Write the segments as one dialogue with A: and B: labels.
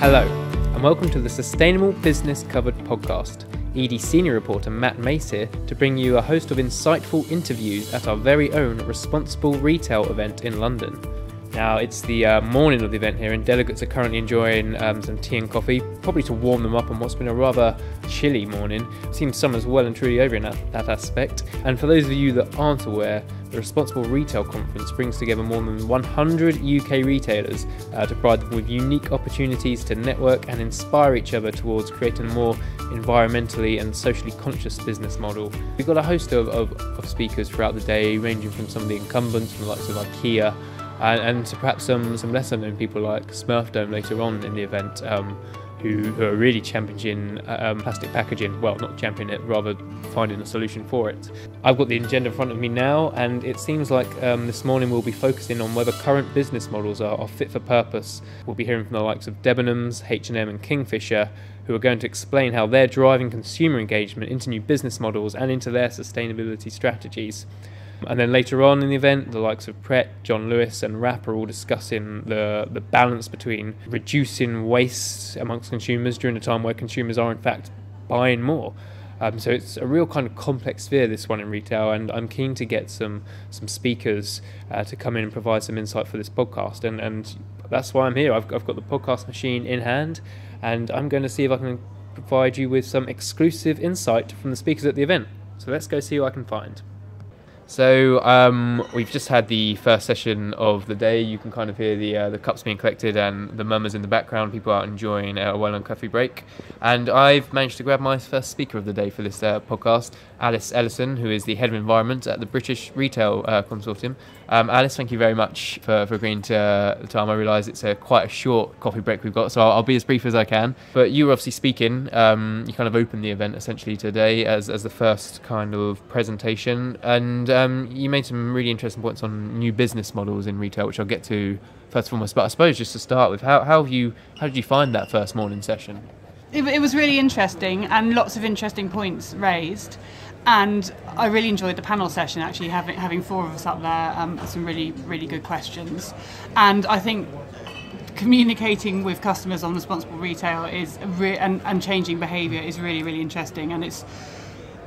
A: Hello, and welcome to the Sustainable Business Covered podcast. edie senior reporter Matt Mace here to bring you a host of insightful interviews at our very own Responsible Retail event in London. Now, it's the uh, morning of the event here, and delegates are currently enjoying um, some tea and coffee, probably to warm them up on what's been a rather chilly morning. Seems summer's well and truly over in that, that aspect. And for those of you that aren't aware, the Responsible Retail Conference brings together more than 100 UK retailers uh, to provide them with unique opportunities to network and inspire each other towards creating a more environmentally and socially conscious business model. We've got a host of, of, of speakers throughout the day, ranging from some of the incumbents from the likes of IKEA and, and perhaps some, some lesser known people like Smurfdome later on in the event. Um, who, who, are really championing um, plastic packaging. Well, not championing it, rather finding a solution for it. I've got the agenda in front of me now, and it seems like um, this morning we'll be focusing on whether current business models are, are, fit for purpose. We'll be hearing from the likes of Debenhams, H&M, and Kingfisher, who are going to explain how they're driving consumer engagement into new business models and into their sustainability strategies. And then later on in the event, the likes of Pret, John Lewis, and WRAP are all discussing the, the balance between reducing waste amongst consumers during a time where consumers are, in fact, buying more. Um, so it's a real kind of complex sphere, this one in retail, and I'm keen to get some some speakers uh, to come in and provide some insight for this podcast, and and that's why I'm here. I've, I've got the podcast machine in hand, and I'm going to see if I can provide you with some exclusive insight from the speakers at the event. So let's go see who I can find. So um, we've just had the first session of the day. You can kind of hear the uh, the cups being collected and the murmurs in the background. People are enjoying a well-known coffee break. And I've managed to grab my first speaker of the day for this uh, podcast, Alice Ellison, who is the head of environment at the British Retail uh, Consortium. Um, Alice, thank you very much for, for agreeing to uh, the time. I realise it's a quite a short coffee break we've got, so I'll, I'll be as brief as I can. But you were obviously speaking. Um, you kind of opened the event essentially today as, as the first kind of presentation, and um, you made some really interesting points on new business models in retail, which I'll get to first and foremost. But I suppose just to start with, how, how have you how did you find that first morning session?
B: It, it was really interesting and lots of interesting points raised and I really enjoyed the panel session actually having having four of us up there um, some really really good questions. And I think communicating with customers on responsible retail is re- and, and changing behaviour is really really interesting. And it's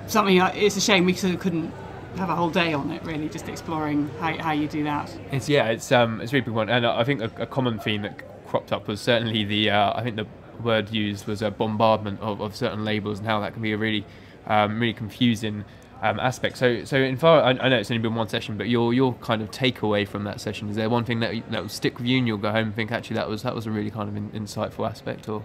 B: something it's a shame we sort of couldn't have a whole day on it really just exploring how, how you do that.
A: It's yeah it's um it's a really big one. And I think a, a common theme that cropped up was certainly the uh, I think the word used was a bombardment of, of certain labels and how that can be a really um, really confusing um, aspect. So, so in far, I, I, know it's only been one session, but your your kind of takeaway from that session is there one thing that that will stick with you, and you'll go home and think actually that was that was a really kind of in, insightful aspect, or.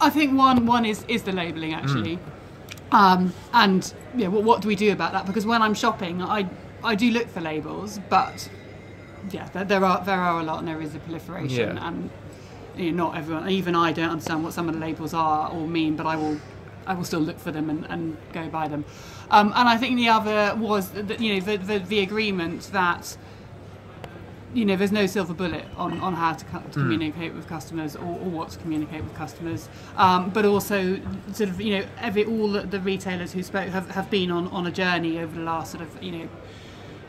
B: I think one one is is the labelling actually, mm. um, and yeah, what, what do we do about that? Because when I'm shopping, I I do look for labels, but yeah, there, there are there are a lot, and there is a proliferation, yeah. and you know, not everyone, even I don't understand what some of the labels are or mean, but I will I will still look for them and, and go buy them. Um, and I think the other was that, you know the, the, the agreement that you know there's no silver bullet on, on how to, to mm. communicate with customers or, or, what to communicate with customers um, but also sort of you know every all the retailers who spoke have, have been on, on a journey over the last sort of you know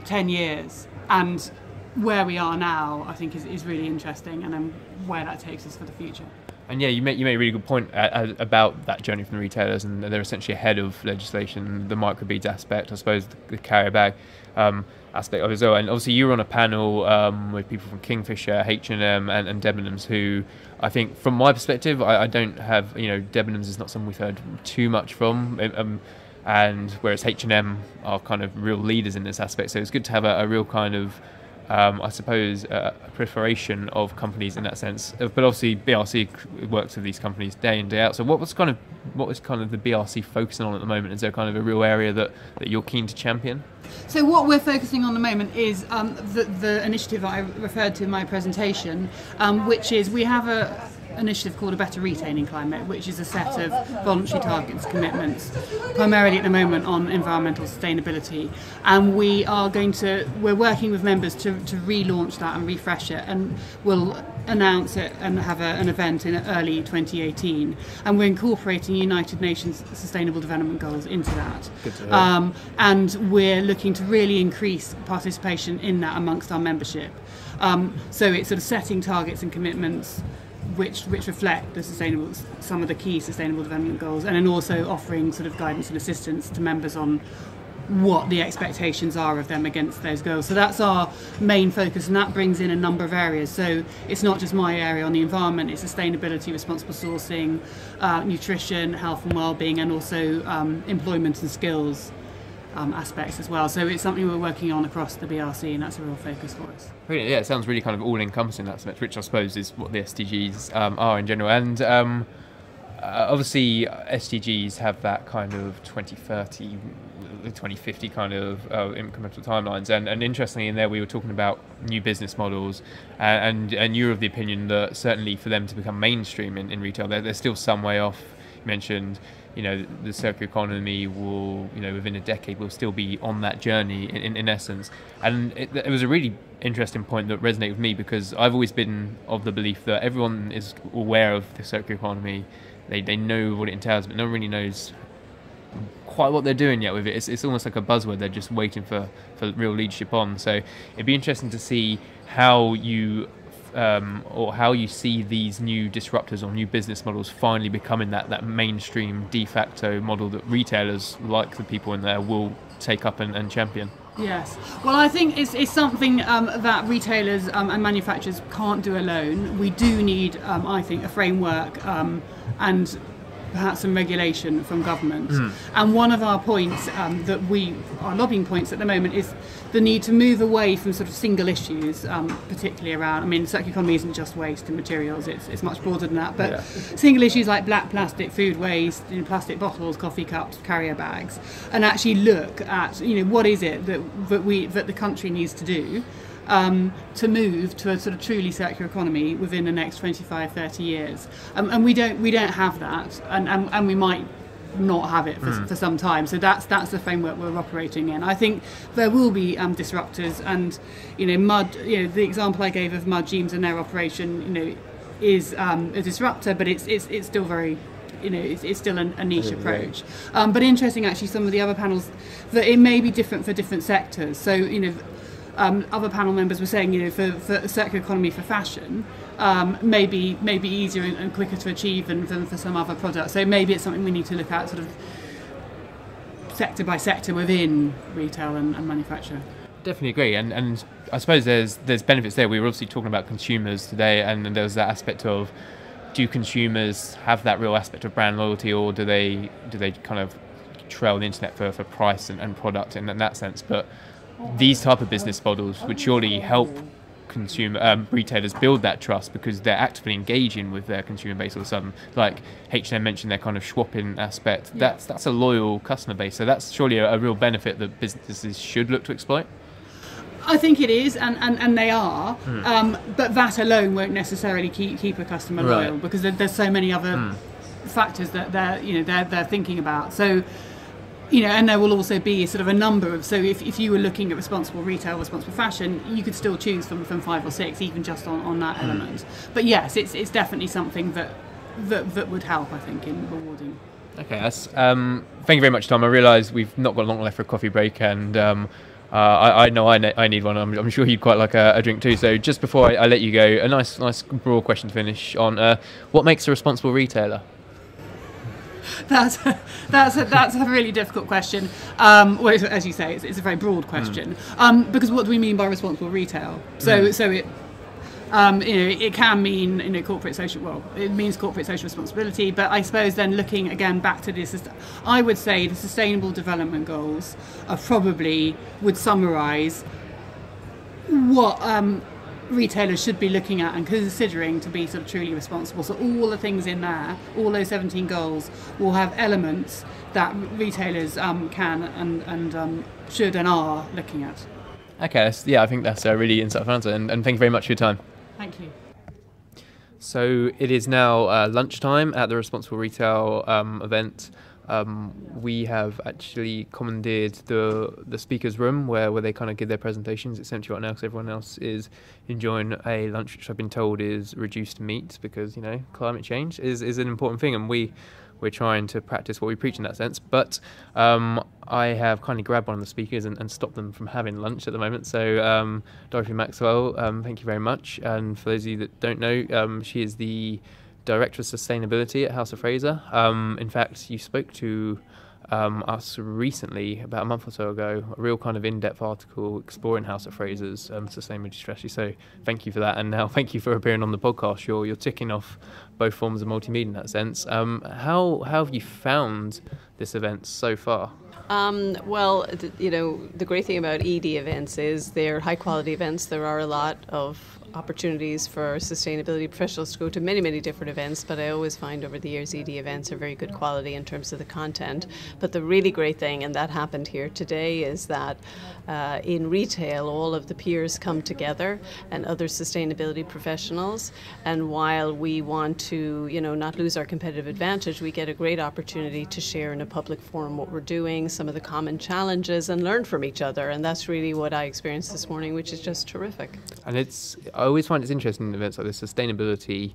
B: 10 years and where we are now I think is, is really interesting and then where that takes us for the future
A: and yeah, you made you make a really good point uh, uh, about that journey from the retailers, and they're essentially ahead of legislation. The microbeads aspect, I suppose, the, carrier bag um, aspect of it as well. And obviously, you were on a panel um, with people from Kingfisher, H and M, and Debenhams, who I think, from my perspective, I, I, don't have you know Debenhams is not something we've heard too much from. Um, and whereas H and M are kind of real leaders in this aspect, so it's good to have a, a real kind of um, I suppose, uh, a proliferation of companies in that sense. Uh, but obviously, BRC works with these companies day in day out. So, what was kind of what was kind of the BRC focusing on at the moment? Is there kind of a real area that, that you're keen to champion?
B: So, what we're focusing on at the moment is um, the, the initiative I referred to in my presentation, um, which is we have a initiative called A Better Retailing Climate, which is a set of voluntary targets, commitments, primarily at the moment on environmental sustainability. And we are going to, we're working with members to, to relaunch that and refresh it, and we'll announce it and have a, an event in early 2018. And we're incorporating United Nations Sustainable Development Goals into that. Um, and we're looking to really increase participation in that amongst our membership. Um, so it's sort of setting targets and commitments which which reflect the sustainable some of the key sustainable development goals, and then also offering sort of guidance and assistance to members on what the expectations are of them against those goals. So that's our main focus, and that brings in a number of areas. So it's not just my area on the environment; it's sustainability, responsible sourcing, uh, nutrition, health and well-being, and also um, employment and skills um, aspects as well. So it's something we're working on across the BRC, and that's a real focus for us.
A: Yeah, it sounds really kind of all-encompassing that sense, which I suppose is what the SDGs um, are in general. And um, uh, obviously, SDGs have that kind of 2030, 2050 kind of uh, incremental timelines. And, and interestingly, in there, we were talking about new business models, and, and, and you're of the opinion that certainly for them to become mainstream in, in retail, they're, they're still some way off. Mentioned you know the circular economy will you know within a decade will still be on that journey in, in, in essence. And it, it, was a really interesting point that resonated with me because I've always been of the belief that everyone is aware of the circular economy they, they know what it entails but no one really knows quite what they're doing yet with it. It's, it's almost like a buzzword they're just waiting for, for real leadership on. So it'd be interesting to see how you um, or how you see these new disruptors or new business models finally becoming that, that mainstream de facto model that retailers, like the people in there, will take up and, and champion?
B: Yes. Well, I think it's, it's something um, that retailers um, and manufacturers can't do alone. We do need, um, I think, a framework um, and perhaps some regulation from government. Mm. And one of our points um, that we, our lobbying points at the moment, is the need to move away from sort of single issues, um, particularly around. I mean, circular economy isn't just waste and materials; it's, it's much broader than that. But yeah. single issues like black plastic, food waste, you know, plastic bottles, coffee cups, carrier bags, and actually look at you know what is it that that we that the country needs to do um, to move to a sort of truly circular economy within the next 25, 30 years. Um, and we don't we don't have that, and, and, and we might not have it for, mm. for some time. So that's that's the framework we're operating in. I think there will be um, disruptors, and you know, mud. You know, the example I gave of Mud Jeans and their operation, you know, is um, a disruptor, but it's it's it's still very you know, it's, it's still a, a niche approach. Um, but interesting, actually, some of the other panels that it may be different for different sectors. So, you know, um, other panel members were saying, you know, for, for circular economy for fashion, um, maybe maybe easier and, and quicker to achieve than, than for some other products. So maybe it's something we need to look at sort of sector by sector within retail and, and manufacture.
A: Definitely agree, and and I suppose there's there's benefits there. We were obviously talking about consumers today, and, and there's that aspect of do consumers have that real aspect of brand loyalty, or do they do they kind of trail the internet for, for price and, and product in, in that sense? But these type of business models would surely help consumer um, retailers build that trust because they're actively engaging with their consumer base or some like H&M mentioned their kind of swapping aspect yeah. that's that's a loyal customer base so that's surely a, a, real benefit that businesses should look to exploit
B: I think it is, and, and, and they are, mm. um, but that alone won't necessarily keep keep a customer right. loyal because there, there's so many other mm. factors that they're you know they're they're thinking about. So you know, and there will also be sort of a number of. So if, if you were looking at responsible retail, responsible fashion, you could still choose from, from five or six, even just on, on that mm. element. But yes, it's it's definitely something that that, that would help, I think, in rewarding.
A: Okay, that's, um, thank you very much, Tom. I realise we've not got long left for a coffee break, and um, uh, I, I, know I, ne- I need one. I'm, I'm, sure you'd quite like a, a, drink too. So just before I, I, let you go, a nice, nice broad question to finish on: uh, What makes a responsible retailer?
B: That's a, that's a, that's a really difficult question. Um, well, as you say, it's, it's a very broad question mm. um, because what do we mean by responsible retail? So mm. so it. Um, you know, it can mean you know corporate social. Well, it means corporate social responsibility. But I suppose then looking again back to this, I would say the Sustainable Development Goals are probably would summarise what um, retailers should be looking at and considering to be sort of truly responsible. So all the things in there, all those 17 goals, will have elements that retailers um, can and, and um, should and are looking at.
A: Okay, yeah, I think that's a really insightful answer, and, and thank you very much for your time.
B: Thank you.
A: So it is now uh, lunchtime at the Responsible Retail um, event um, we have actually commandeered the the speakers room where, where they kind of give their presentations. It's empty right now because everyone else is enjoying a lunch which I've been told is reduced meat because you know climate change is, is an important thing, and we we're trying to practice what we preach in that sense. But um, I have kindly grabbed one of the speakers and, and, stopped them from having lunch at the moment. So, um, Dorothy Maxwell, um, thank you very much. And for those of you that don't know, um, she is the Director of Sustainability at House of Fraser. Um, in fact, you spoke to um, us recently, about a month or so ago, a real kind of in-depth article exploring House of Fraser's um, sustainability strategy. So thank you for that, and now thank you for appearing on the podcast. You're you're ticking off both forms of multimedia in that sense. Um, how how have you found this event so far?
C: Um, well, you know, the great thing about edie events is they're high quality events. There are a lot of opportunities for sustainability professionals to go to many, many different events, but I always find over the years edie events are very good quality in terms of the content. But the really great thing, and that happened here today, is that uh, in retail, all of the peers come together and other sustainability professionals. And while we want to, you know, not lose our competitive advantage, we get a great opportunity to share in a public forum what we're doing, some of the common challenges, and learn from each other. And that's really what I experienced this morning, which is just terrific.
A: And it's I always find it's interesting in events like this. Sustainability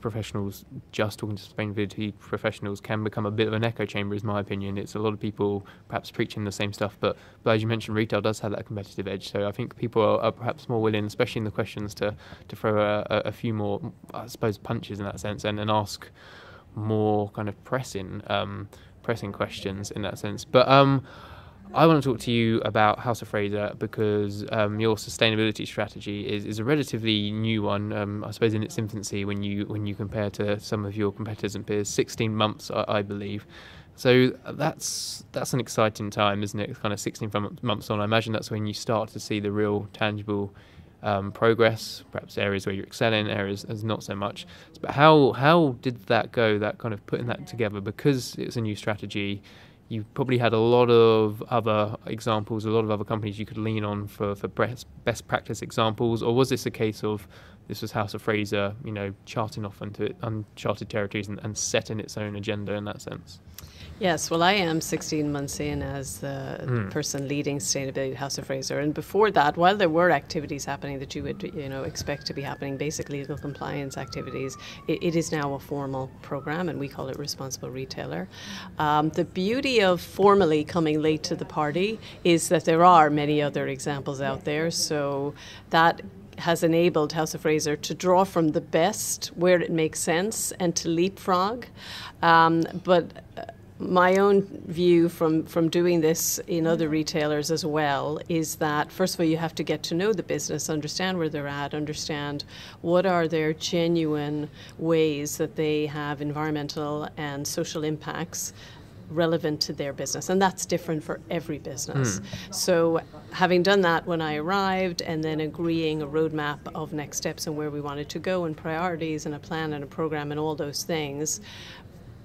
A: professionals just talking to sustainability professionals can become a bit of an echo chamber, is my opinion. It's a lot of people perhaps preaching the same stuff, but, but as you mentioned, retail does have that competitive edge. So I think people are, are perhaps more willing, especially in the questions, to to throw a, a, few more, I suppose, punches in that sense, and, and ask more kind of pressing um, pressing questions in that sense. But um, I want to talk to you about House of Fraser because um, your sustainability strategy is, is a relatively new one. Um, I suppose in its infancy when you when you compare to some of your competitors and peers, 16 months, I, I believe. So that's that's an exciting time, isn't it? Kind of 16 months on. I imagine that's when you start to see the real tangible um, progress. Perhaps areas where you're excelling, areas as not so much. But how how did that go? That kind of putting that together because it's a new strategy you probably had a lot of other examples, a lot of other companies you could lean on for, for best, best practice examples, or was this a case of this was House of Fraser, you know, charting off into uncharted territories and, and setting its own agenda in that sense?
C: Yes, well, I am 16 months in as the mm. person leading sustainability House of Fraser, and before that, while there were activities happening that you would, you know, expect to be happening, basic legal compliance activities, it, it is now a formal program, and we call it Responsible Retailer. Um, the beauty of formally coming late to the party is that there are many other examples out there, so that has enabled House of Fraser to draw from the best where it makes sense and to leapfrog. Um, but uh, my own view from, from doing this in other retailers as well is that first of all you have to get to know the business understand where they're at understand what are their genuine ways that they have environmental and social impacts relevant to their business and that's different for every business mm. so having done that when i arrived and then agreeing a roadmap of next steps and where we wanted to go and priorities and a plan and a program and all those things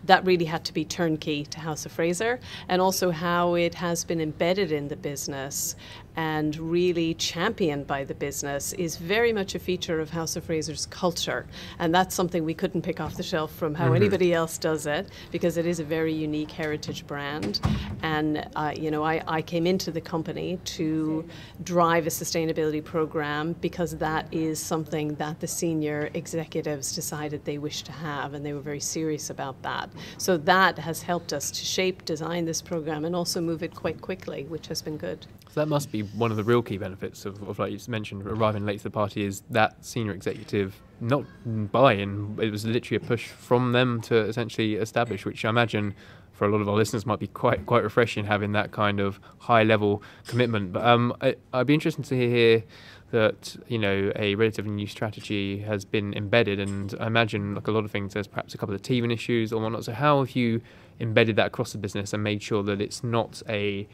C: that really had to be turnkey to House of Fraser, and also how it has been embedded in the business and really championed by the business is very much a feature of House of Fraser's culture. And that's something we couldn't pick off the shelf from how mm-hmm. anybody else does it because it is a very unique heritage brand. And, uh, you know, I, I came into the company to drive a sustainability program because that is something that the senior executives decided they wished to have and they were very serious about that. So that has helped us to shape, design this program and also move it quite quickly, which has been good.
A: So that must be one of the real key benefits of, of, like you mentioned, arriving late to the party is that senior executive not buy-in. It was literally a push from them to essentially establish, which I imagine for a lot of our listeners might be quite quite refreshing having that kind of high level commitment. But um, I, would be interested to hear that you know a relatively new strategy has been embedded, and I imagine like a lot of things, there's perhaps a couple of teething issues or whatnot. So how have you embedded that across the business and made sure that it's not a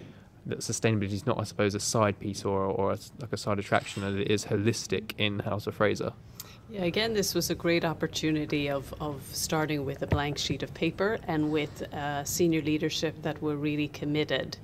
A: that sustainability is not, I suppose, a side piece or, or a, like a side attraction, that it is holistic in House of Fraser.
C: Yeah, again, this was a great opportunity of, of starting with a blank sheet of paper and with uh, senior leadership that were really committed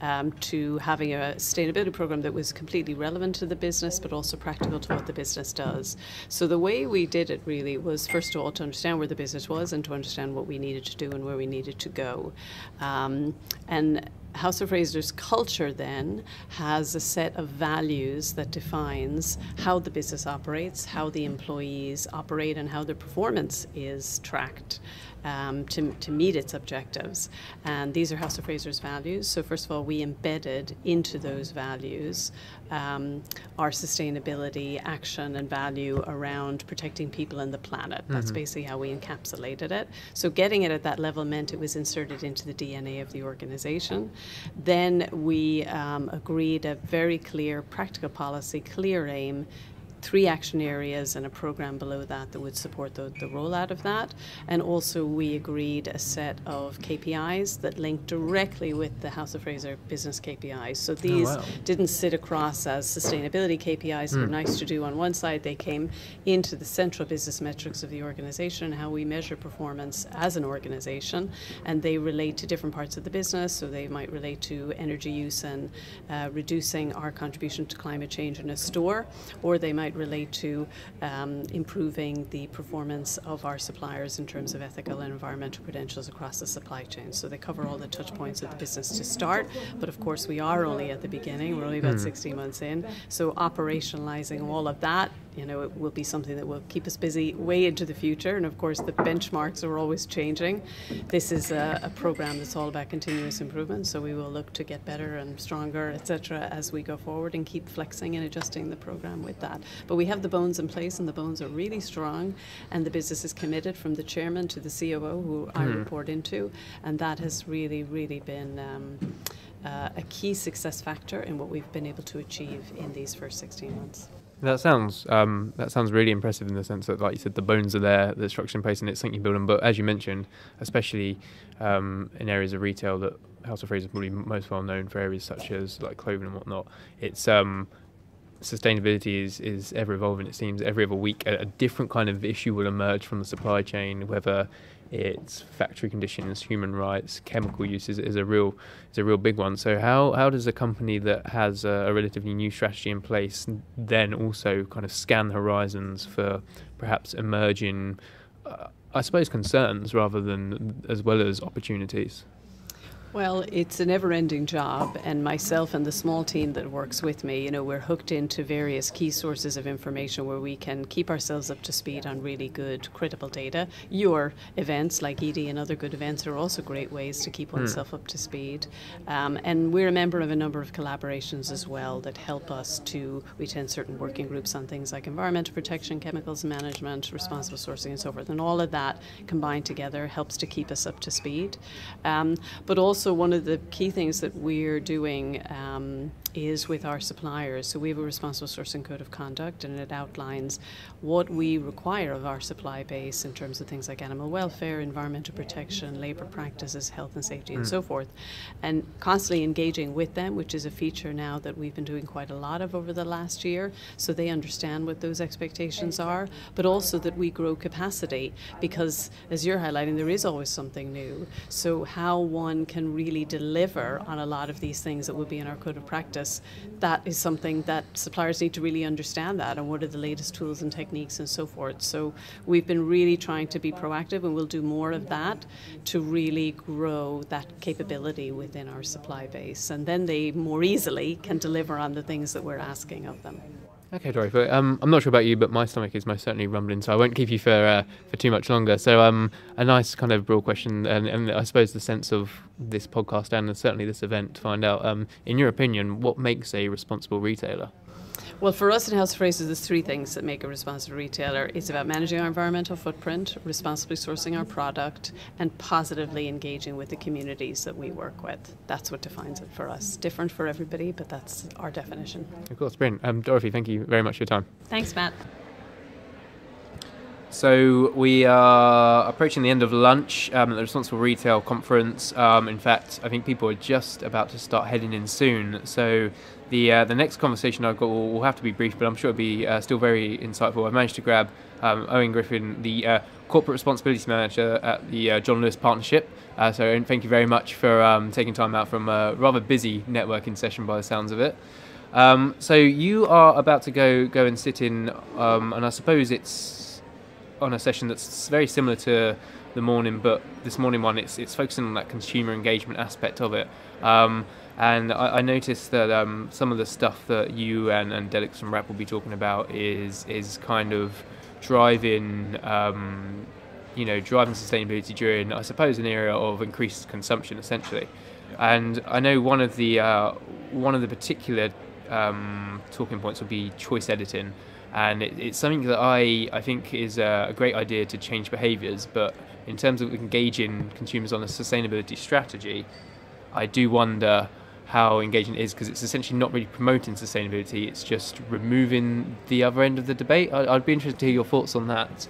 C: um, to having a sustainability program that was completely relevant to the business but also practical to what the business does. So the way we did it really was first of all to understand where the business was and to understand what we needed to do and where we needed to go. Um, and House of Fraser's culture then has a set of values that defines how the business operates, how the employees operate, and how their performance is tracked um, to, to meet its objectives. And these are House of Fraser's values. So, first of all, we embedded into those values um, our sustainability action and value around protecting people and the planet. That's mm-hmm. basically how we encapsulated it. So, getting it at that level meant it was inserted into the DNA of the organization. Then we um, agreed a very clear practical policy, clear aim three action areas and a program below that that would support the, the rollout of that. And also, we agreed a set of KPIs that link directly with the House of Fraser business KPIs. So these oh, wow. didn't sit across as sustainability KPIs that mm. were nice to do on one side, they came into the central business metrics of the organization and how we measure performance as an organization. And they relate to different parts of the business, so they might relate to energy use and uh, reducing our contribution to climate change in a store, or they might relate to um, improving the performance of our suppliers in terms of ethical and environmental credentials across the supply chain. So they cover all the touch points of the business to start, but of course we are only at the beginning. We're only about mm. 16 months in. So operationalizing all of that you know, it will be something that will keep us busy way into the future. And of course, the benchmarks are always changing. This is a, a program that's all about continuous improvement, so we will look to get better and stronger, etc., as we go forward and keep flexing and adjusting the program with that. But we have the bones in place, and the bones are really strong, and the business is committed from the chairman to the COO, who. I hmm. report into, and that has really, really been. Um, uh, a key success factor in what we've been able to achieve in these first 16 months.
A: That sounds um, that sounds really impressive in the sense that, like you said, the bones are there, the structure in place, and it's something you build on. But as you mentioned, especially um, in areas of retail that House of Fraser is probably most well known for areas such as like clothing and whatnot. It's um, sustainability is, is ever evolving. It seems every other week a, a, different kind of issue will emerge from the supply chain, whether it's factory conditions, human rights, chemical use is, is a real is a real big one. So how how does a company that has a, a relatively new strategy in place then also kind of scan the horizons for perhaps emerging, uh, I suppose, concerns rather than as well as opportunities?
C: Well, it's a never ending job, and myself and the small team that works with me, you know, we're hooked into various key sources of information where we can keep ourselves up to speed on really good, critical data. Your events, like Edie and other good events, are also great ways to keep hmm. oneself mm. up to speed. Um, and we're a member of a number of collaborations as well that help us to, we attend certain working groups on things like environmental protection, chemicals management, responsible sourcing, and so forth. And all of that combined together helps to keep us up to speed. Um, but also, also one of the key things that we're doing um, is with our suppliers. So we have a responsible sourcing code of conduct, and it outlines what we require of our supply base in terms of things like animal welfare, environmental protection, labour practices, health and safety, mm. and so forth. And constantly engaging with them, which is a feature now that we've been doing quite a lot of over the last year, so they understand what those expectations are, but also that we grow capacity because, as you're highlighting, there is always something new. So how one can really deliver on a lot of these things that would be in our code of practice, that is something that suppliers need to really understand that and what are the latest tools and techniques and so forth. So we've been really trying to be proactive and we'll do more of that to really grow that capability within our supply base. And then they more easily can deliver on the things that we're asking of them.
A: Okay, Dorothy. Um, I'm not sure about you, but my stomach is most certainly rumbling, so I won't keep you for uh, for too much longer. So, um, a nice kind of broad question, and, and I suppose the sense of this podcast and certainly this event to find out, um, in your opinion, what makes a responsible retailer?
C: Well, for us in House of Fraser, there's three things that make a responsible retailer. It's about managing our environmental footprint, responsibly sourcing our product, and positively engaging with the communities that we work with. That's what defines it for us. Different for everybody, but that's our definition.
A: Of course, brilliant. Um, Dorothy, thank you very much for your time.
C: Thanks, Matt.
A: So we are approaching the end of lunch um, at the Responsible Retail Conference. Um, in fact, I think people are just about to start heading in soon. So the uh, the next conversation I've got will, will, have to be brief, but I'm sure it'll be uh, still very insightful. I've managed to grab um, Owen Griffin, the uh, Corporate Responsibility Manager at the uh, John Lewis Partnership. Uh, so thank you very much for um, taking time out from a rather busy networking session by the sounds of it. Um, so you are about to go go and sit in, um, and I suppose it's on a session that's very similar to the morning, but this morning one, it's it's focusing on that consumer engagement aspect of it. And I, I, noticed that um, some of the stuff that you and, and Delix and WRAP will be talking about is is kind of driving um, you know driving sustainability during I suppose an era of increased consumption essentially. Yeah. And I know one of the uh, one of the particular um, talking points will be choice editing, and it, it's something that I I think is a, a great idea to change behaviours. But in terms of engaging consumers on a sustainability strategy, I do wonder how engaging it is because it's essentially not really promoting sustainability, it's just removing the other end of the debate. I'd, I'd be interested to hear your thoughts on that.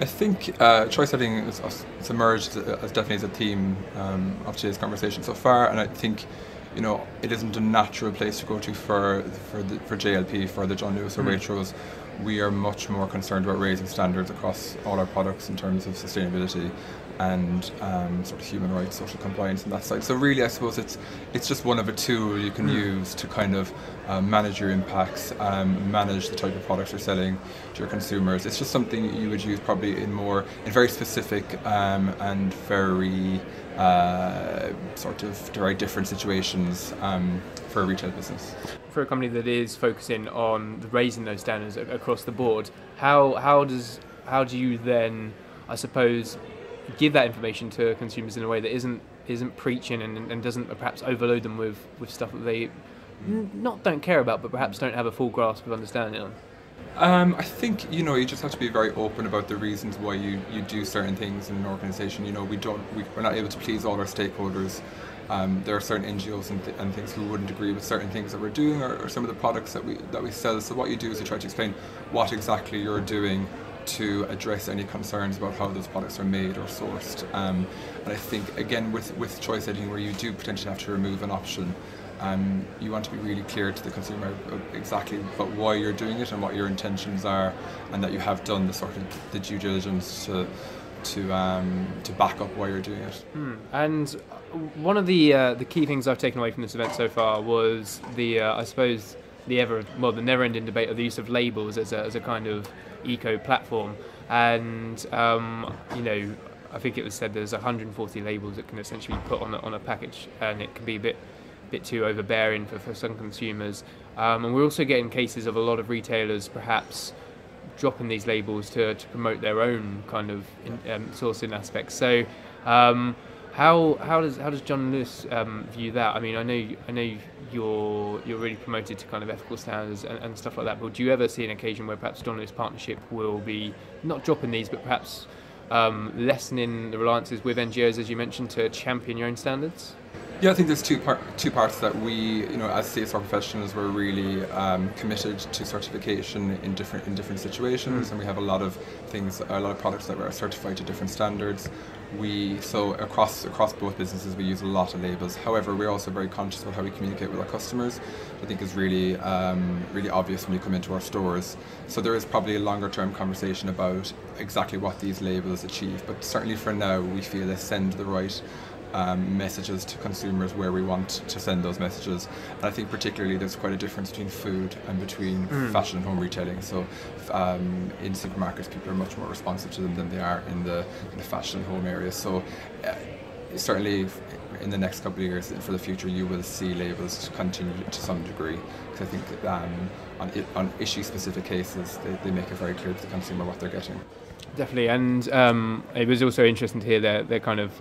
D: I think uh, choice editing has, emerged as definitely as a theme um, of today's conversation so far, and I think you know it isn't a natural place to go to for for the, for JLP for the John Lewis or mm. Waitrose. We are much more concerned about raising standards across all our products in terms of sustainability and um, sort of human rights, social compliance, and that side. So really, I suppose it's it's just one of a tool you can mm. use to kind of uh, manage your impacts, um, manage the type of products you're selling to your consumers. It's just something you would use probably in more in very specific um, and very uh, sort of very different situations um, for a retail business.
A: For a company that is focusing on raising those standards across the board, how how does how do you then, I suppose, give that information to consumers in a way that isn't isn't preaching and, and doesn't perhaps overload them with, with stuff that they not don't care about, but perhaps don't have a full grasp of understanding on?
D: Um, I think you know you just have to be very open about the reasons why you, you do certain things in an organisation. You know we don't we, are not able to please all our stakeholders. Um, there are certain NGOs and, th- and, things who wouldn't agree with certain things that we're doing or, or, some of the products that we that we sell. So what you do is you try to explain what exactly you're doing to address any concerns about how those products are made or sourced. Um, and I think again with with choice editing, where you do potentially have to remove an option. Um, you want to be really clear to the consumer exactly about why you're doing it and what your intentions are, and that you have done the sort of the due diligence to to um, to back up why you're doing it.
A: Mm. And one of the uh, the key things I've taken away from this event so far was the uh, I suppose the ever well the never-ending debate of the use of labels as a, as a kind of eco platform, and um, you know. I think it was said there's 140 labels that can essentially be put on a, on a package, and it can be a bit bit too overbearing for, for some consumers. Um, and we're also getting cases of a lot of retailers perhaps dropping these labels to, to promote their own kind of in, um, sourcing aspects. So, um, how how does how does John Lewis um, view that? I mean, I know I know you're you're really promoted to kind of ethical standards and, and, stuff like that. But do you ever see an occasion where perhaps Lewis partnership will be not dropping these, but perhaps um, lessening the reliances with NGOs, as you mentioned, to champion your own standards?
D: Yeah, I think there's two part, two parts that we, you know, as CSR professionals, we're really um, committed to certification in different in different situations, mm. and we have a lot of things, a lot of products that are certified to different standards. We so across across both businesses, we use a lot of labels. However, we're also very conscious about how we communicate with our customers. I think is really um, really obvious when you come into our stores. So there is probably a longer term conversation about exactly what these labels achieve. But certainly for now, we feel they send the right um, messages to consumers where we want to send those messages. And I think particularly there's quite a difference between food and between mm. fashion and home retailing. So um, in supermarkets, people are much more responsive to them than they are in the, in the fashion and home area. So uh, certainly in the next couple of years for the future you will see labels continue to some degree because I think um, on, on issue specific cases they, they make it very clear to the consumer what they're getting.
A: Definitely, and um, it was also interesting to hear their, their kind of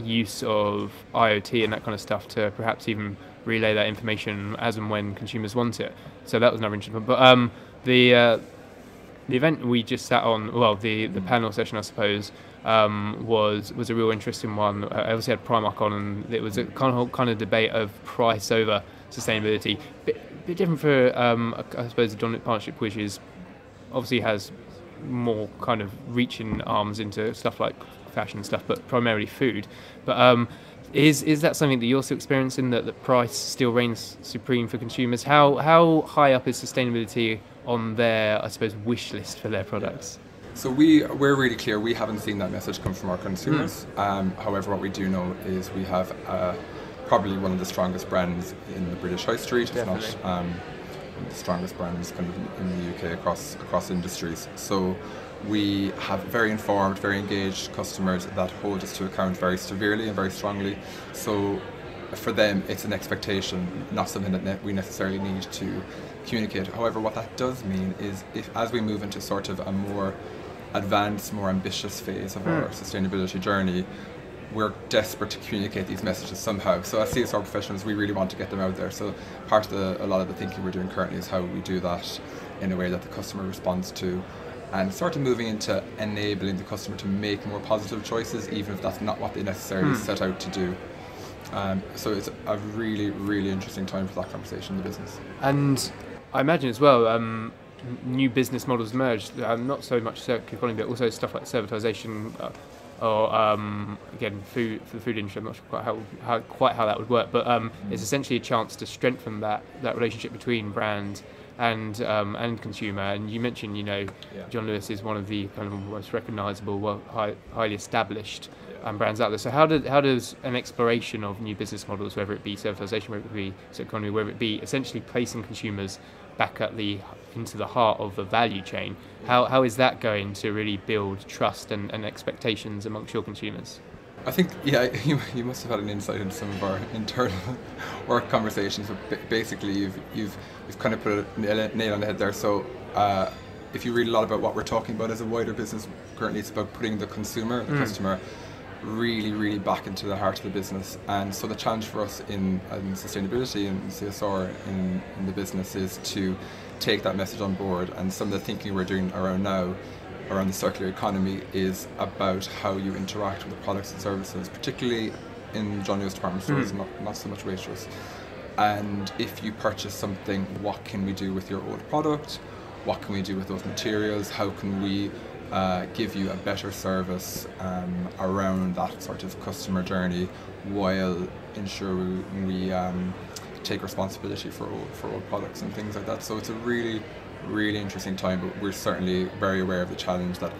A: use of IoT and that kind of stuff to perhaps even relay that information as and when consumers want it. So that was another interesting. one. But um, the uh, the event we just sat on, well, the, the panel session, I suppose, um, was was a real interesting one. I obviously had Primark on, and it was a kind of kind of debate of price over sustainability. Bit, bit different for, um, I suppose, the John Partnership, which is obviously has more kind of reaching arms into stuff like fashion and stuff, but primarily food. But um, is is that something that you're still experiencing that the price still reigns supreme for consumers? How how high up is sustainability on their I suppose wish list for their products?
D: So we we're really clear. We haven't seen that message come from our consumers. Mm. Um, however, what we do know is we have uh, probably one of the strongest brands in the British High Street, if not um, the strongest brands kind of in the UK across across industries. So we have very informed, very engaged customers that hold us to account very severely and very strongly. So for them, it's an expectation, not something that we necessarily need to communicate. However, what that does mean is if as we move into sort of a more advanced, more ambitious phase of our hmm. sustainability journey, we're desperate to communicate these messages somehow. So as CSR professionals, we really want to get them out there. So part of the, a lot of the thinking we're doing currently is how we do that in a way that the customer responds to and sort of moving into enabling the customer to make more positive choices, even if that's not what they necessarily set out to do. Um, so it's a really, really interesting time for that conversation in the business.
A: And I imagine as well, um, new business models emerged. Um, not so much circular economy, but also stuff like servitization, uh, or um, again, food for the food industry. I'm not sure quite how, how quite how that would work, but um, it's essentially a chance to strengthen that that relationship between brand and um, and consumer. And you mentioned, you know,
D: Yeah.
A: John Lewis is one of the kind of most recognisable, well, high, highly established um, brands out there. So how did how does an exploration of new business models, whether it be servitization, whether it be economy, whether it be essentially placing consumers back at the into the heart of the value chain, how, how is that going to really build trust and, and expectations amongst your consumers?
D: I think, yeah, you, you must have had an insight into some of our internal work conversations. But basically, you've, you've, you've kind of put a nail nail on the head there. So, uh, if you read a lot about what we're talking about as a wider business, currently it's about putting the consumer, the customer, really, really back into the heart of the business. And so, the challenge for us in, in sustainability and CSR in, in the business is to take that message on board. And some of the thinking we're doing around now around the circular economy is about how you interact with the products and services, particularly in John Lewis department stores, not, not so much Waitrose. And if you purchase something, what can we do with your old product? What can we do with those materials? How can we uh, give you a better service um, around that sort of customer journey while ensuring we um, take responsibility for old, for old products and things like that. So it's a really, really interesting time, but we're certainly very aware of the challenge that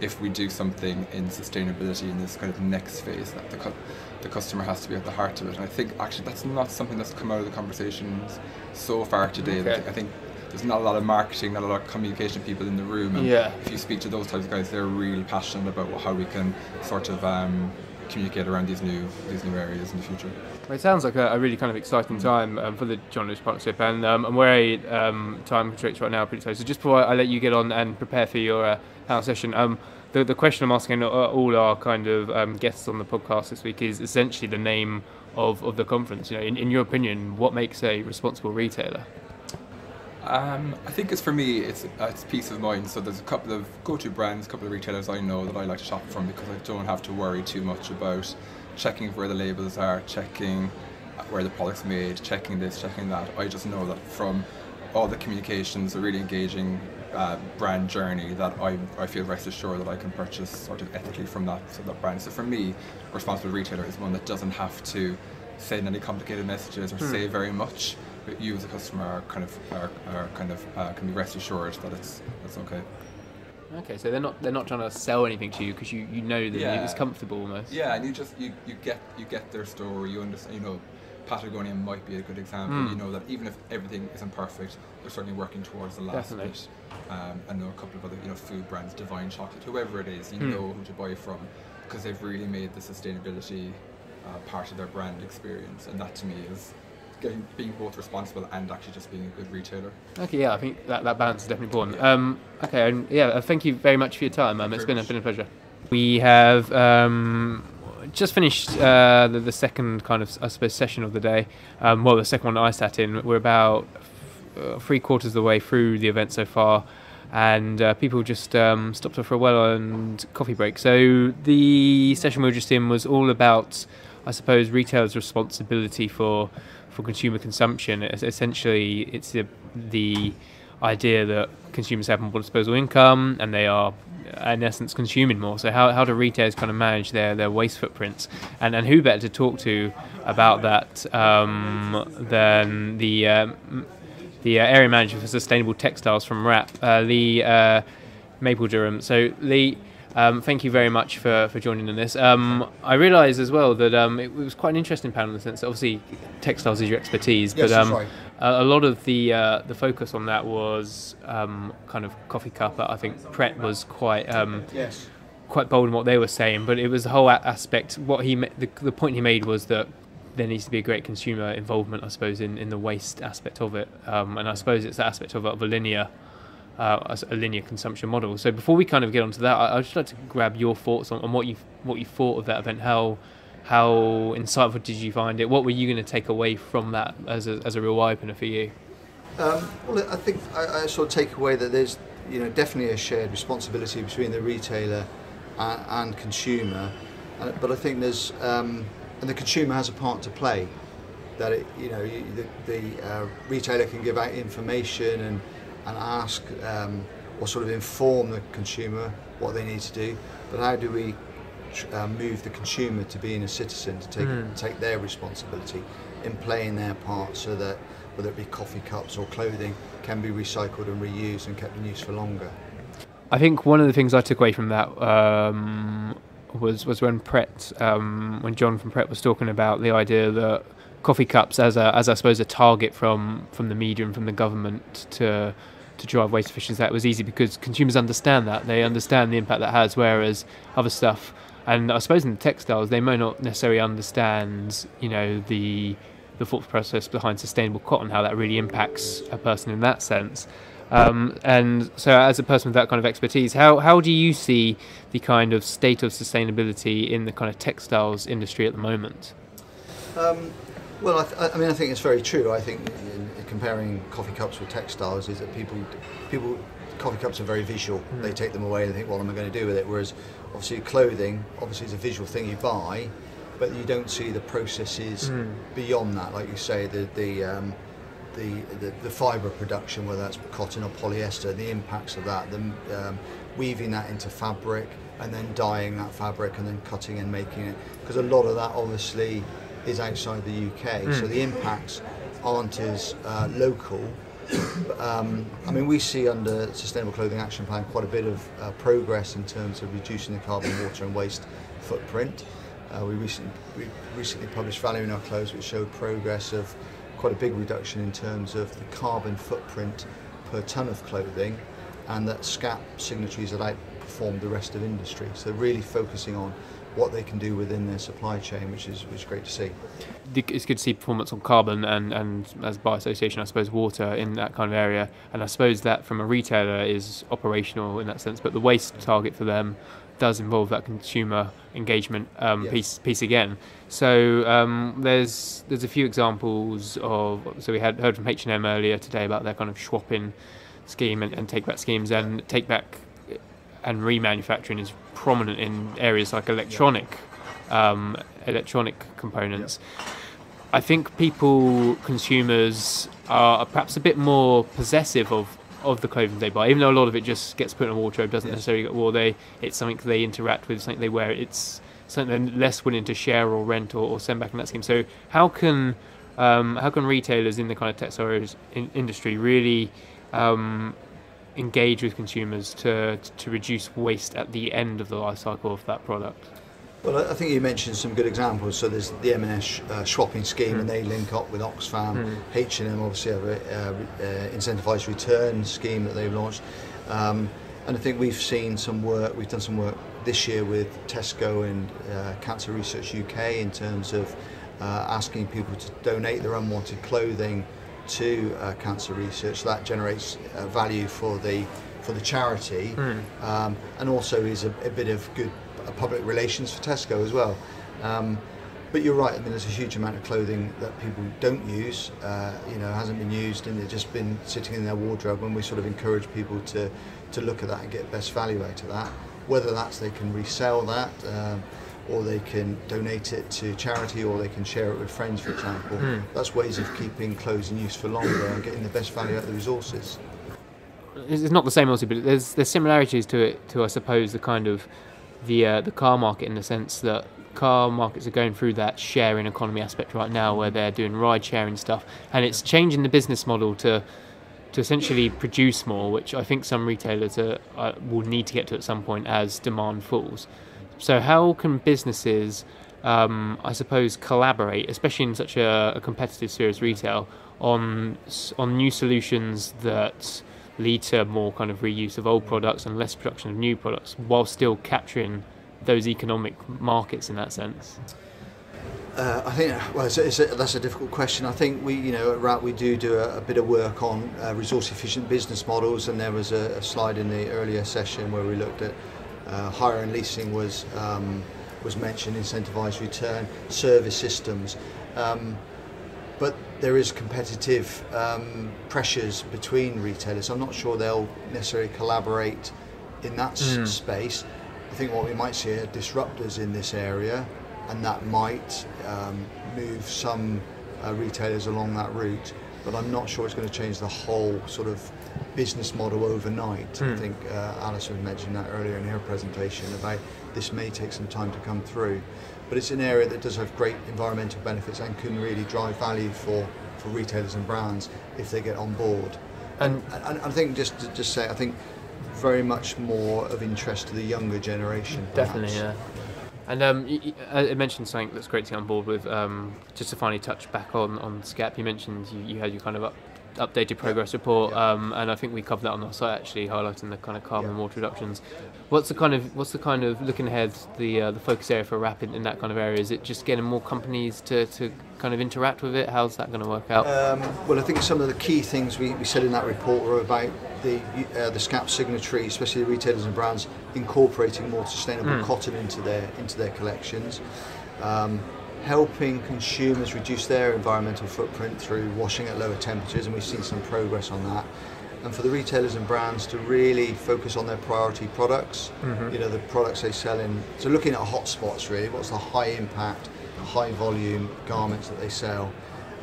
D: if we do something in sustainability in this kind of next phase, that the, cu- the customer has to be at the heart of it. And I think actually that's not something that's come out of the conversations so far today.
A: Okay.
D: I think there's not a lot of marketing, not a lot of communication people in the room. And
A: Yeah.
D: if you speak to those types of guys, they're really passionate about how we can sort of um, communicate around these new these new areas in the future.
A: It sounds like a, a really kind of exciting time um, for the John Lewis partnership, and um, we're a um, time constraints right now, pretty close. So just before I let you get on and prepare for your uh, panel session, um, the the question I'm asking uh, all our kind of um, guests on the podcast this week is essentially the name of, of the conference. You know, in, in your opinion, what makes a responsible retailer?
D: Um, I think it's for me, it's uh, it's peace of mind. So there's a couple of go-to brands, a couple of retailers I know that I like to shop from because I don't have to worry too much about checking where the labels are, checking where the product's made, checking this, checking that. I just know that from all the communications, a really engaging uh, brand journey, that I, I feel rest assured that I can purchase sort of ethically from that, so that brand. So for me, a responsible retailer is one that doesn't have to send any complicated messages or say very much. But you as a customer are kind of are, are kind of uh, can be rest assured that it's it's okay.
A: Okay, so they're not they're not trying to sell anything to you because you, you know that
D: Yeah.
A: it's comfortable almost.
D: Yeah, and you just you, you get you get their story. You understand. You know, Patagonia might be a good example.
A: Mm.
D: You know that even if everything isn't perfect, they're certainly working towards the last
A: Definitely.
D: bit. Um, I know a couple of other you know food brands, Divine Chocolate, whoever it is, you
A: Mm.
D: know who to buy from because they've really made the sustainability uh, part of their brand experience, and that to me is getting being both responsible and actually just being a good retailer.
A: Okay, yeah, I think that, that balance is definitely important. Um, okay, and yeah, uh, thank you very much for your time. Um, it's been been a pleasure. We have um, just finished uh, the, the second kind of, I suppose, session of the day. Um, well, the second one I sat in. We're about uh, three quarters of the way through the event so far. And uh, people just um, stopped off for a well-earned coffee break. So the session we were just in was all about, I suppose, retailers' responsibility for for consumer consumption. It's essentially, it's the, the idea that consumers have more disposable income and they are, in essence, consuming more. So how, how do retailers kind of manage their, their waste footprints? And, and who better to talk to about that um, than the um, the uh, area manager for sustainable textiles from WRAP, uh, Lee uh, Maple Durham. So Lee. Um, thank you very much for, for joining in this. Um, I realise as well that um, it was quite an interesting panel in the sense that obviously textiles is your expertise,
E: Yes,
A: but um,
E: right.
A: a lot of the uh, the focus on that was um, kind of coffee cup. I think Pret was quite um,
E: Yes.
A: quite bold in what they were saying, but it was the whole a- aspect. What he ma- the, the point he made was that there needs to be a great consumer involvement, I suppose, in, in the waste aspect of it, um, and I suppose it's the aspect of, of a linear. Uh, a linear consumption model. So before we kind of get onto that, I, I'd just like to grab your thoughts on, on what you what you thought of that event. How how insightful did you find it? What were you going to take away from that as a, as a real eye opener for you?
E: Um, well, I think I, I sort of take away that there's, you know, definitely a shared responsibility between the retailer and, and consumer, uh, but I think there's, um, and the consumer has a part to play. That it, you know, the, the uh, retailer can give out information and and ask um, or sort of inform the consumer what they need to do. But how do we tr- uh, move the consumer to being a citizen to take
A: Mm.
E: take their responsibility in playing their part so that whether it be coffee cups or clothing can be recycled and reused and kept in use for longer.
A: I think one of the things I took away from that um, was was when Pret, um, when John from Pret was talking about the idea that coffee cups as a as I suppose a target from from the media and from the government to to drive waste efficiency. That was easy because consumers understand that they understand the impact that has, whereas other stuff. And I suppose in the textiles, they may not necessarily understand, you know, the the thought process behind sustainable cotton, how that really impacts a person in that sense. Um, and so, as a person with that kind of expertise, how, how do you see the kind of state of sustainability in the kind of textiles industry at the moment?
E: Um, well, I, th- I mean, I think it's very true. I think in, in comparing coffee cups with textiles is that people, people, coffee cups are very visual. They take them away and think, what am I going to do with it? Whereas, obviously, clothing, obviously, is a visual thing you buy, but you don't see the processes beyond that. Like you say, the the um, the, the, the fibre production, whether that's cotton or polyester, the impacts of that, the um, weaving that into fabric and then dyeing that fabric and then cutting and making it. Because a lot of that obviously is outside the UK, so the impacts aren't as uh, local. Um, I mean, we see under Sustainable Clothing Action Plan quite a bit of uh, progress in terms of reducing the carbon, water, and waste footprint. Uh, we, recently, we recently published Valuing Our Clothes, which showed progress of quite a big reduction in terms of the carbon footprint per tonne of clothing, and that SCAP signatories have outperformed the rest of industry. So really focusing on what they can do within their supply chain, which is which is great to see.
A: It's good to see performance on carbon and, and as by association, I suppose, water in that kind of area. And I suppose that from a retailer is operational in that sense, but the waste target for them does involve that consumer engagement um,
E: Yes.
A: piece piece again. So um, there's there's a few examples of so we had heard from H and M earlier today about their kind of swapping scheme and, and take back schemes and take back and remanufacturing is prominent in areas like electronic um, electronic components. I think people, consumers, are perhaps a bit more possessive of, of the clothing they buy, even though a lot of it just gets put in a wardrobe, doesn't
E: Yes.
A: necessarily. Well, they it's something they interact with, something they wear. It's something they're less willing to share or rent or, or send back in that scheme. So how can um, how can retailers in the kind of textiles in, industry really um, engage with consumers to to reduce waste at the end of the life cycle of that product?
E: Well, I- think you mentioned some good examples. So there's the M&S uh, swapping scheme,
A: Hmm.
E: and they link up with Oxfam. H&M obviously have a uh, uh, incentivised return scheme that they've launched, um, and I think we've seen some work. We've done some work this year with Tesco and uh, Cancer Research UK in terms of uh, asking people to donate their unwanted clothing to uh, cancer research. That generates uh, value for the for the charity, um, and also is a, a bit of good uh, public relations for Tesco as well. Um, but you're right. I mean, there's a huge amount of clothing that people don't use. Uh, you know, hasn't been used, and it's just been sitting in their wardrobe. And we sort of encourage people to to look at that and get best value out of that. Whether that's they can resell that. Um, or they can donate it to charity, or they can share it with friends, for example. That's ways of keeping clothes in use for longer and getting the best value out of the resources.
A: it's it's not the same obviously, but there's there's similarities to it to I suppose the kind of the uh, the car market in the sense that car markets are going through that sharing economy aspect right now where they're doing ride sharing stuff and it's changing the business model to to essentially produce more which I think some retailers are, uh, will need to get to at some point as demand falls so how can businesses um, I suppose, collaborate, especially in such a, a competitive sphere as retail, on on new solutions that lead to more kind of reuse of old products and less production of new products, while still capturing those economic markets in that sense?
E: Uh, I think well, it's it's a, that's a difficult question. I think we, you know, at WRAP we do do a, a bit of work on uh, resource efficient business models, and there was a, slide in the earlier session where we looked at uh, hire and leasing was um, was mentioned, incentivised return, service systems. Um, but there is competitive um, pressures between retailers. I'm not sure they'll necessarily collaborate in that mm. space. I think what we might see are disruptors in this area, and that might um, move some uh, retailers along that route. But I'm not sure it's going to change the whole sort of business model overnight. Mm. I hmm. think uh, Alison mentioned that earlier in her presentation about this may take some time to come through. But it's an area that does have great environmental benefits and can really drive value for, for retailers and brands if they get on board. And, and, and I think just to just say, I think very much more of interest to the younger generation.
A: Perhaps. Definitely, yeah. And um, you, you mentioned something that's great to get on board with. Um, just to finally touch back on on SCAP, you mentioned you, you had your kind of up, updated progress report, um, and I think we covered that on our site actually, highlighting the kind of carbon yeah. water reductions. What's the kind of what's the kind of looking ahead the uh, the focus area for WRAP in, in, that kind of area? Is it just getting more companies to, to kind of interact with it? How's that going to work out? Um,
E: well, I think some of the key things we, we said in that report were about the uh, the SCAP signatory, especially the retailers and brands, incorporating more sustainable mm. cotton into their into their collections. Um, helping consumers reduce their environmental footprint through washing at lower temperatures, and we've seen some progress on that. And for the retailers and brands to really focus on their priority products, mm-hmm. you know, the products they sell in. So looking at hotspots really, what's the high impact, high volume garments that they sell,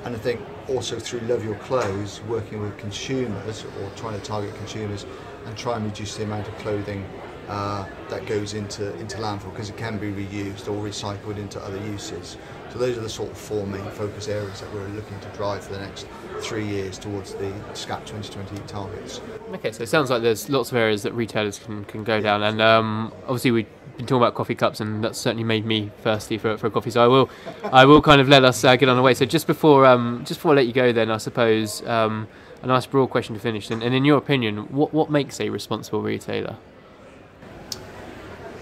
E: and I think also through Love Your Clothes, working with consumers or trying to target consumers and try and reduce the amount of clothing uh, that goes into, into landfill because it can be reused or recycled into other uses. So those are the sort of four main focus areas that we're looking to drive for the next three years towards the SCAP 2020 targets.
A: Okay, so it sounds like there's lots of areas that retailers can, can go down, and um, obviously we've been talking about coffee cups, and that's certainly made me thirsty for, for a coffee. So I will, I will kind of let us uh, get on the way. So just before, um, just before I let you go, then I suppose um, a nice broad question to finish. And, and in your opinion, what what makes a responsible retailer?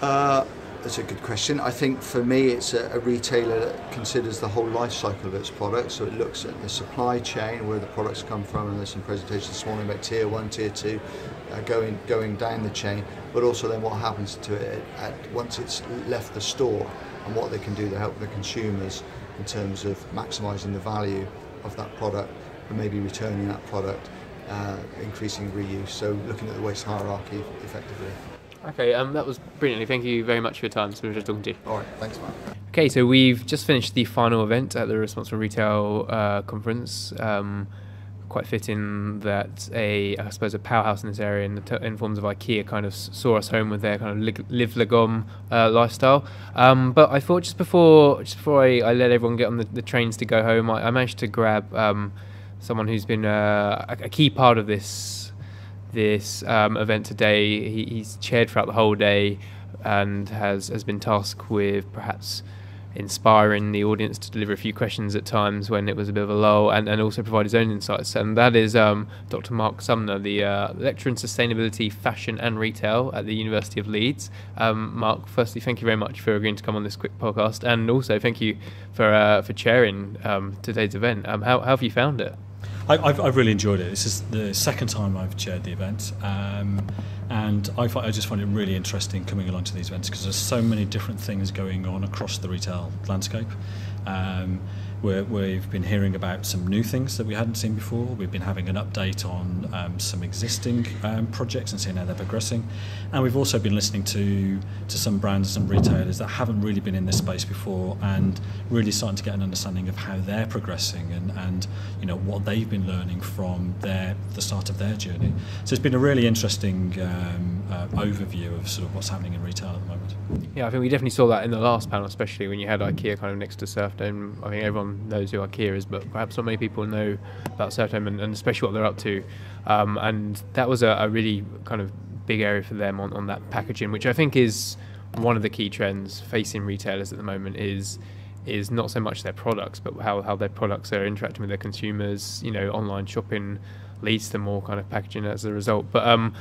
E: Uh, that's a good question. I think for me, it's a, a, retailer that considers the whole life cycle of its products. So it looks at the supply chain, where the products come from, and there's some presentations this morning about tier one, tier two, uh, going going down the chain. But also then what happens to it at, once it's left the store, and what they can do to help the consumers in terms of maximising the value of that product, and maybe returning that product, uh, increasing reuse. So looking at the waste hierarchy effectively.
A: Okay, um, that was brilliantly. Thank you very much for your time. It's been a pleasure talking to you.
E: All right, thanks, Matt.
A: Okay, so we've just finished the final event at the Responsible Retail uh, Conference. Um, quite fitting that a, I suppose, a powerhouse in this area in, the in forms of IKEA kind of saw us home with their kind of live lagom uh, lifestyle. Um, but I thought just before, just before I, I let everyone get on the, the, trains to go home, I, I managed to grab um, someone who's been uh, a, a key part of this this um, event today. He, he's chaired throughout the whole day and has, has been tasked with perhaps inspiring the audience to deliver a few questions at times when it was a bit of a lull and, and also provide his own insights. And that is um, Dr. Mark Sumner, the uh, lecturer in sustainability, fashion, and retail at the University of Leeds. Um, Mark, firstly, thank you very much for agreeing to come on this quick podcast, and also thank you for uh, for chairing um, today's event. Um, how, how have you found it?
F: I, have I've really enjoyed it. This is the second time I've chaired the event, um, and I, I just find it really interesting coming along to these events because there's so many different things going on across the retail landscape. Um, we have been hearing about some new things that we hadn't seen before. We've been having an update on um, some existing um, projects and seeing how they're progressing. And we've also been listening to, to some brands and some retailers that haven't really been in this space before and really starting to get an understanding of how they're progressing and, and you know what they've been learning from their the start of their journey. So it's been a really interesting um, uh, overview of sort of what's happening in retail at the moment.
A: Yeah, I think we definitely saw that in the last panel, especially when you had IKEA kind of next to Surfdome. I think everyone knows who IKEA is, but perhaps not many people know about Surfdome and, and especially what they're up to. Um, and that was a, a, really kind of big area for them on, on that packaging, which I think is one of the key trends facing retailers at the moment is is not so much their products, but how, how their products are interacting with their consumers. You know, online shopping leads to more kind of packaging as a result. But um,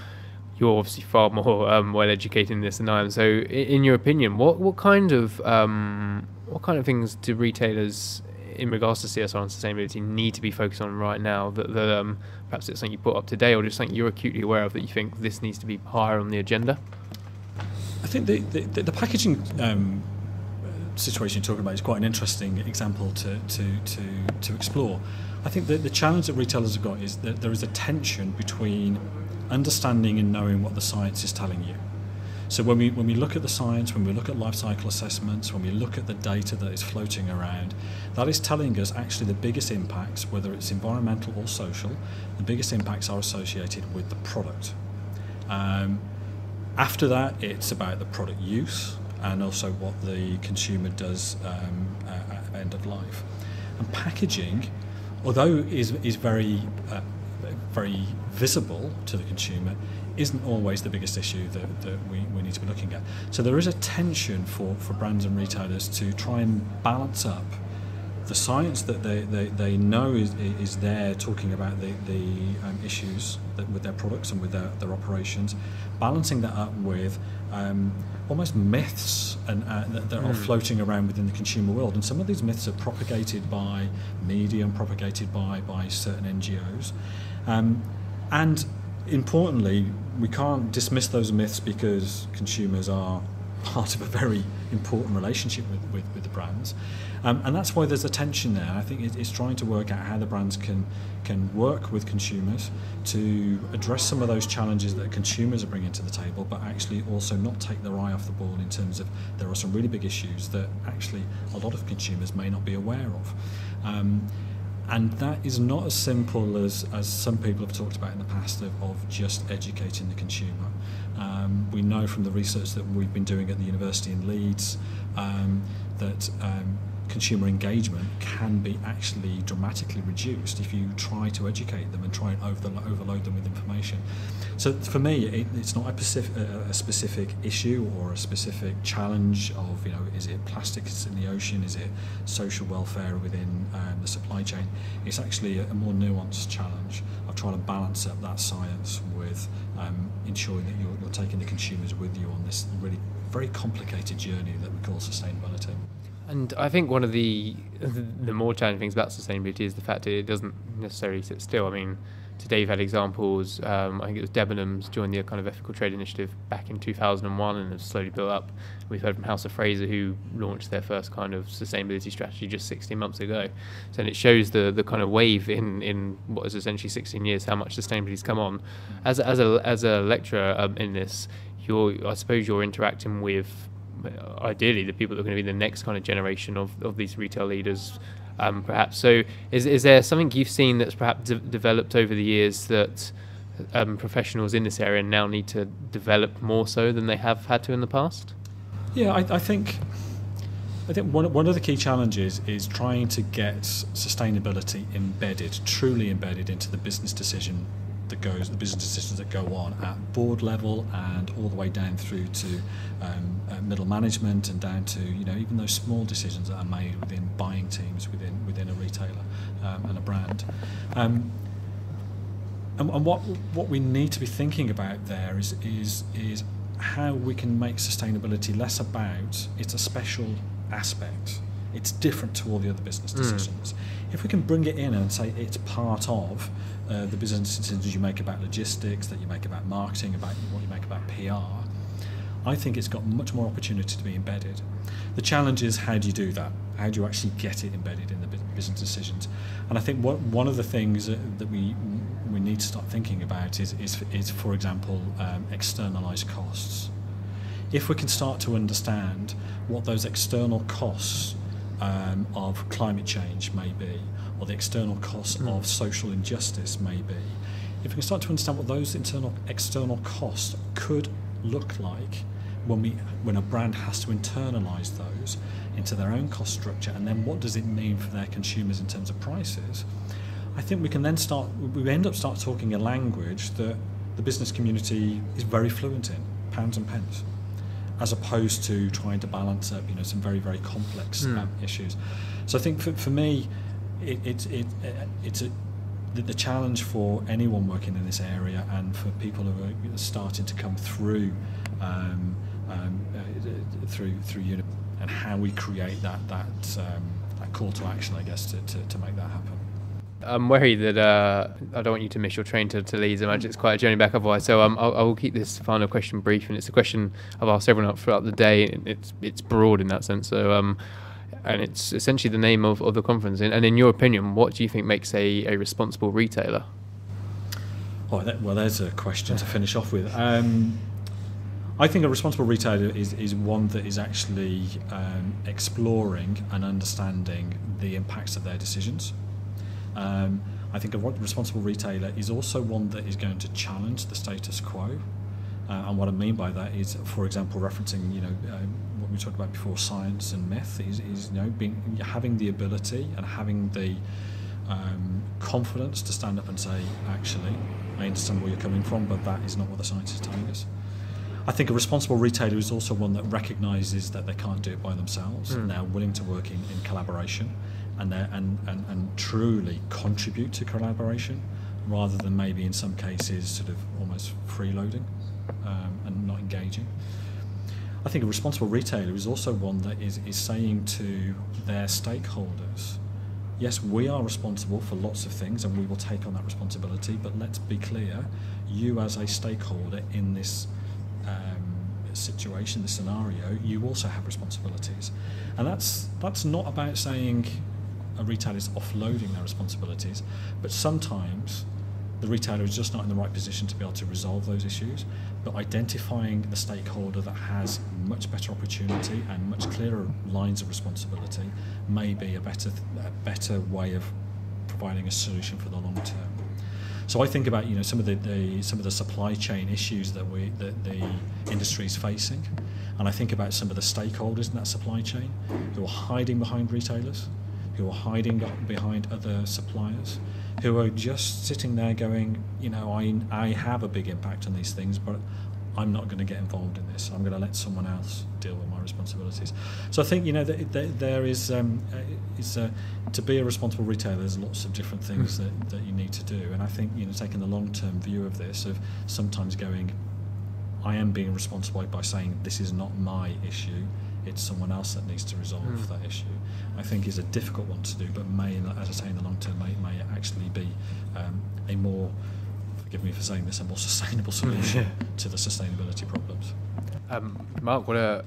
A: you're obviously far more um, well educated in this than I am. So, in, your opinion, what what kind of um, what kind of things do retailers in regards to CSR and sustainability need to be focused on right now that, that um, perhaps it's something you put up today or just something you're acutely aware of that you think this needs to be higher on the agenda?
F: I think the, the, the packaging um, situation you're talking about is quite an interesting example to, to, to, to explore. I think that the challenge that retailers have got is that there is a tension between understanding and knowing what the science is telling you. So when we when we look at the science, when we look at life cycle assessments, when we look at the data that is floating around, that is telling us actually the biggest impacts, whether it's environmental or social, the biggest impacts are associated with the product. Um, after that, it's about the product use and also what the consumer does um, at end of life. And packaging, although is is very uh, very visible to the consumer, isn't always the biggest issue that, that we, we need to be looking at. So there is a tension for, for brands and retailers to try and balance up the science that they, they, they know is, is there talking about the, the um, issues that, with their products and with their, their operations, balancing that up with um, almost myths and, uh, that, that mm. are hmm. floating around within the consumer world. And some of these myths are propagated by media and propagated by, by certain NGOs. Um, and importantly, we can't dismiss those myths because consumers are part of a very important relationship with, with, with the brands. Um, and that's why there's a tension there. I think it's trying to work out how the brands can can work with consumers to address some of those challenges that consumers are bringing to the table, but actually also not take their eye off the ball in terms of there are some really big issues that actually a lot of consumers may not be aware of. Um, and that is not as simple as, as some people have talked about in the past of, of just educating the consumer. Um, we know from the research that we've been doing at the university in Leeds um, that um, consumer engagement can be actually dramatically reduced if you try to educate them and try and overload them with information. So for me, it, it's not a specific, a specific issue or a specific challenge of, you know, is it plastics in the ocean, is it social welfare within um, the supply chain? It's actually a, a, more nuanced challenge of trying to balance up that science with um, ensuring that you're, you're taking the consumers with you on this really very complicated journey that we call sustainability.
A: And I think one of the the more challenging things about sustainability is the fact that it doesn't necessarily sit still. I mean, today you've had examples. Um, I think it was Debenhams joined the kind of ethical trade initiative back in 2001 and have slowly built up. We've heard from House of Fraser who launched their first kind of sustainability strategy just 16 months ago. So and it shows the the kind of wave in, in what is essentially 16 years how much sustainability's come on. As as a as a lecturer um, in this, you're I suppose you're interacting with ideally the people that are going to be the next kind of generation of, of these retail leaders um, perhaps. So is, is there something you've seen that's perhaps de- developed over the years that um, professionals in this area now need to develop more so than they have had to in the past?
F: Yeah I, I think I think one, one of the key challenges is trying to get sustainability embedded, truly embedded into the business decision that goes, the business decisions that go on at board level and all the way down through to um, uh, middle management and down to you know even those small decisions that are made within buying teams within within a retailer um, and a brand. Um, and, and what what we need to be thinking about there is is is how we can make sustainability less about it's a special aspect. It's different to all the other business hmm. decisions. Mm. If we can bring it in and say it's part of uh, the business decisions you make about logistics, that you make about marketing, about what you make about PR, I think it's got much more opportunity to be embedded. The challenge is how do you do that? How do you actually get it embedded in the business decisions? And I think what, one of the things that we we need to start thinking about is, is, is for example, um, externalized costs. If we can start to understand what those external costs um, of climate change may be, or the external costs mm. of social injustice may be, if we can start to understand what those internal external costs could look like when we when a brand has to internalize those into their own cost structure and then what does it mean for their consumers in terms of prices I think we can then start we end up start talking a language that the business community is very fluent in pounds and pence as opposed to trying to balance up, you know, some very very complex
A: Mm.
F: um, issues. So I think for, for me, it, it, it, it's a the, the challenge for anyone working in this area and for people who are starting to come through um, um, uh, through through uni and how we create that that um, that call to action, I guess, to, to, to make that happen.
A: I'm worried that uh, I don't want you to miss your train to, to Leeds. I imagine it's quite a journey back otherwise. So um, I'll, I'll keep this final question brief, and it's a question I've asked everyone throughout the day. And it's it's broad in that sense. So um, and it's essentially the name of, of the conference. And, and in your opinion, what do you think makes a, a responsible retailer?
F: Oh, that, well, there's a question to finish off with. Um, I think a responsible retailer is, is one that is actually um, exploring and understanding the impacts of their decisions. Um, I think a responsible retailer is also one that is going to challenge the status quo. Uh, and what I mean by that is, for example, referencing you know um, what we talked about before, science and myth is, is you know being having the ability and having the um, confidence to stand up and say, actually, I understand where you're coming from, but that is not what the science is telling us. I think a responsible retailer is also one that recognises that they can't do it by themselves and they're willing to work in, in collaboration and, and, and, and truly contribute to collaboration rather than maybe in some cases sort of almost freeloading um, and not engaging. I think a responsible retailer is also one that is, is saying to their stakeholders, yes, we are responsible for lots of things and we will take on that responsibility, but let's be clear, you as a stakeholder in this um, situation, this scenario, you also have responsibilities. And that's, that's not about saying a retailer is offloading their responsibilities, but sometimes the retailer is just not in the right position to be able to resolve those issues. But identifying the stakeholder that has much better opportunity and much clearer lines of responsibility may be a better, a better way of providing a solution for the long term. So I think about you know some of the, the some of the supply chain issues that we that the industry is facing, and I think about some of the stakeholders in that supply chain who are hiding behind retailers, who are hiding behind other suppliers, who are just sitting there going, you know, I I have a big impact on these things, but I'm not going to get involved in this. I'm going to let someone else deal with my responsibilities. So I think you know that, that there is um, uh, is uh, to be a responsible retailer. There's lots of different things that, that you need to do, and I think you know taking the long term view of this, of sometimes going, I am being responsible by saying this is not my issue. It's someone else that needs to resolve
A: Mm.
F: that issue. I think is a difficult one to do, but may, as I say, in the long term, may, may actually be um, a more, forgive me for saying this, a more sustainable solution to the sustainability problems.
A: Um, Mark, what a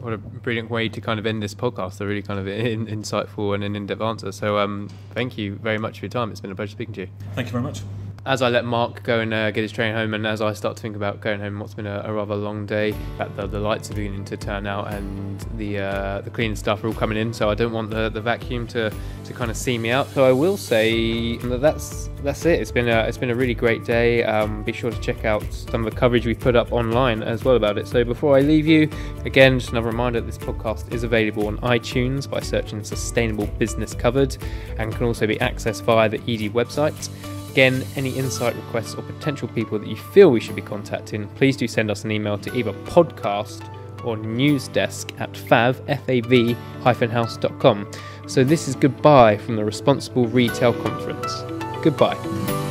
A: what a brilliant way to kind of end this podcast. A really kind of in, insightful and an in-depth answer. So um, thank you very much for your time. It's been a pleasure speaking to you.
F: Thank you very much.
A: As I let Mark go and uh, get his train home, and as I start to think about going home, what's been a, a rather long day, that the, the lights are beginning to turn out and the uh, the cleaning stuff are all coming in, so I don't want the, the vacuum to, to kind of see me out. So I will say that that's that's it. It's been a it's been a really great day. Um, be sure to check out some of the coverage we put up online as well about it. So before I leave you, again, just another reminder: that this podcast is available on iTunes by searching "Sustainable Business Covered," and can also be accessed via the edie website. Again, any insight requests or potential people that you feel we should be contacting, please do send us an email to either podcast or newsdesk at fav, F-A-V, house.com. So this is goodbye from the Responsible Retail Conference. Goodbye.